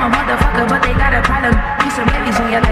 I'm a motherfucker, but they got a problem. Be some babies in your life.